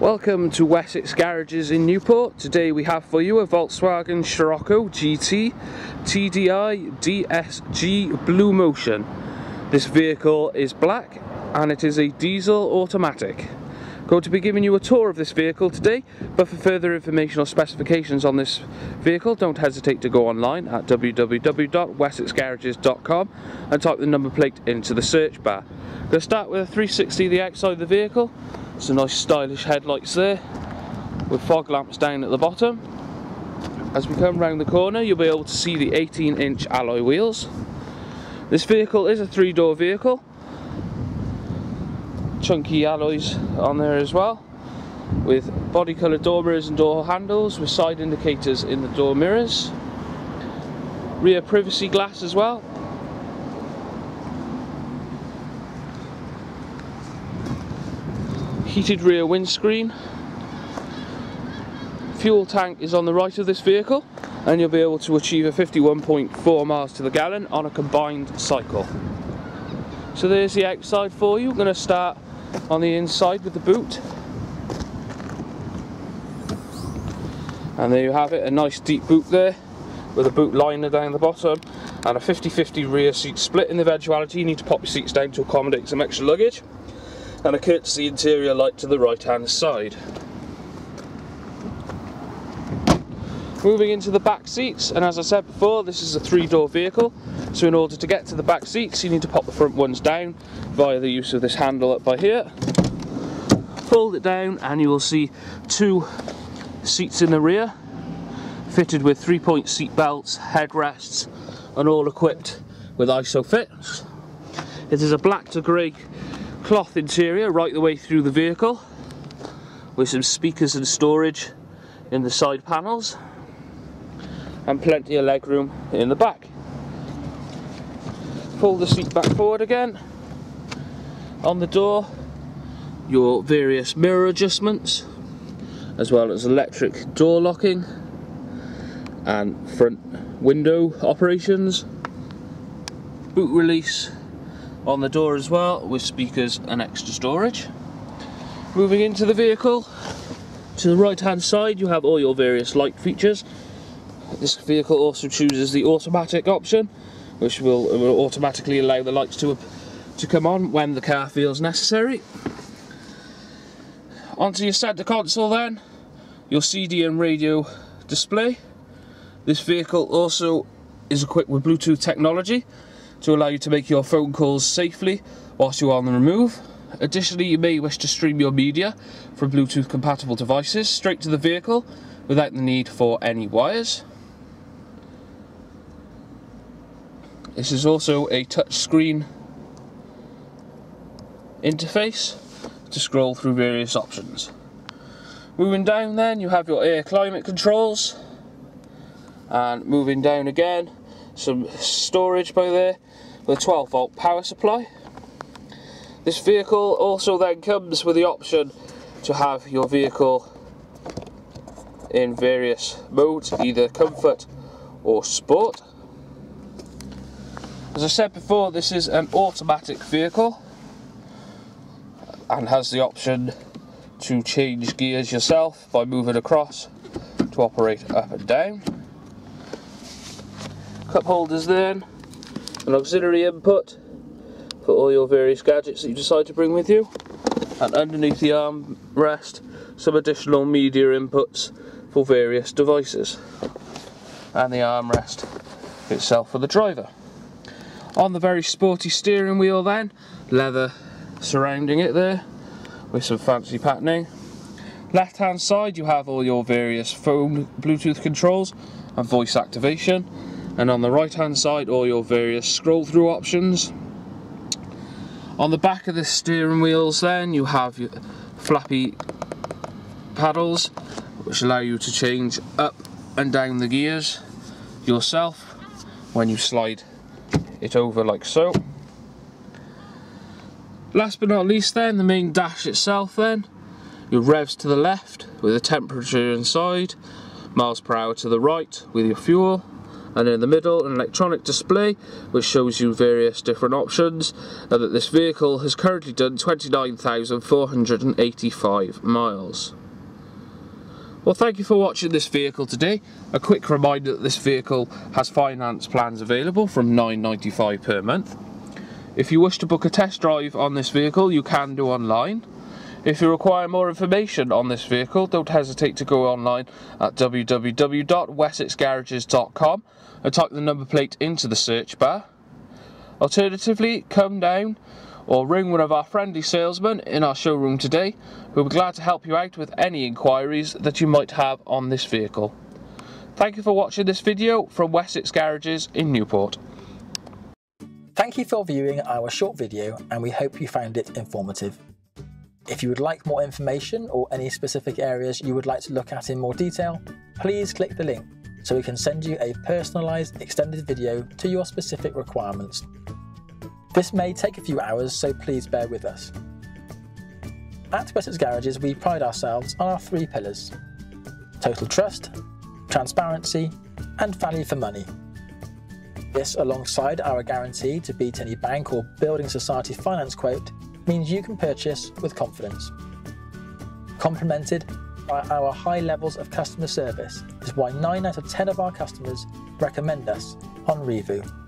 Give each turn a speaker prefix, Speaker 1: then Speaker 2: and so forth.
Speaker 1: Welcome to Wessex Garages in Newport. Today we have for you a Volkswagen Scirocco GT TDI DSG Blue Motion. This vehicle is black and it is a diesel automatic. Going to be giving you a tour of this vehicle today, but for further information or specifications on this vehicle, don't hesitate to go online at www.wessexgarages.com and type the number plate into the search bar. Going to start with a 360 the outside of the vehicle. Some nice stylish headlights there with fog lamps down at the bottom. As we come round the corner you'll be able to see the 18 inch alloy wheels. This vehicle is a three door vehicle. Chunky alloys on there as well with body coloured door mirrors and door handles with side indicators in the door mirrors. Rear privacy glass as well heated rear windscreen. Fuel tank is on the right of this vehicle and you'll be able to achieve a 51.4 miles to the gallon on a combined cycle. So there's the outside for you. We're going to start on the inside with the boot. And there you have it, a nice deep boot there with a boot liner down the bottom and a 50-50 rear seat split in the eventuality you need to pop your seats down to accommodate some extra luggage and a courtesy interior light to the right hand side. Moving into the back seats, and as I said before, this is a three door vehicle, so in order to get to the back seats, you need to pop the front ones down via the use of this handle up by here. Fold it down, and you will see two seats in the rear, fitted with three point seat belts, headrests, and all equipped with ISOFIX. It is a black to grey cloth interior right the way through the vehicle with some speakers and storage in the side panels and plenty of legroom in the back. Pull the seat back forward again. On the door your various mirror adjustments as well as electric door locking and front window operations boot release on the door as well with speakers and extra storage. Moving into the vehicle, to the right hand side you have all your various light features. This vehicle also chooses the automatic option which will, will automatically allow the lights to, to come on when the car feels necessary. Onto your centre console then, your CD and radio display. This vehicle also is equipped with Bluetooth technology to allow you to make your phone calls safely whilst you're on the move. Additionally, you may wish to stream your media from Bluetooth compatible devices straight to the vehicle without the need for any wires. This is also a touchscreen interface to scroll through various options. Moving down then you have your air climate controls and moving down again some storage by there with a 12 volt power supply. This vehicle also then comes with the option to have your vehicle in various modes, either comfort or sport. As I said before, this is an automatic vehicle and has the option to change gears yourself by moving across to operate up and down. Cup holders then, an auxiliary input for all your various gadgets that you decide to bring with you and underneath the armrest some additional media inputs for various devices and the armrest itself for the driver. On the very sporty steering wheel then, leather surrounding it there with some fancy patterning. Left hand side you have all your various phone Bluetooth controls and voice activation and on the right hand side all your various scroll through options. On the back of the steering wheels then you have your flappy paddles which allow you to change up and down the gears yourself when you slide it over like so. Last but not least then the main dash itself then. Your revs to the left with the temperature inside miles per hour to the right with your fuel and in the middle an electronic display which shows you various different options and that this vehicle has currently done 29,485 miles. Well thank you for watching this vehicle today. A quick reminder that this vehicle has finance plans available from $9.95 per month. If you wish to book a test drive on this vehicle you can do online. If you require more information on this vehicle don't hesitate to go online at www.wessexgarages.com and type the number plate into the search bar. Alternatively come down or ring one of our friendly salesmen in our showroom today who will be glad to help you out with any inquiries that you might have on this vehicle. Thank you for watching this video from Wessex Garages in Newport.
Speaker 2: Thank you for viewing our short video and we hope you found it informative. If you would like more information or any specific areas you would like to look at in more detail, please click the link so we can send you a personalised extended video to your specific requirements. This may take a few hours, so please bear with us. At Wessex Garages, we pride ourselves on our three pillars total trust, transparency, and value for money. This, alongside our guarantee to beat any bank or building society finance quote, means you can purchase with confidence. Complemented by our high levels of customer service is why 9 out of 10 of our customers recommend us on Reevoo.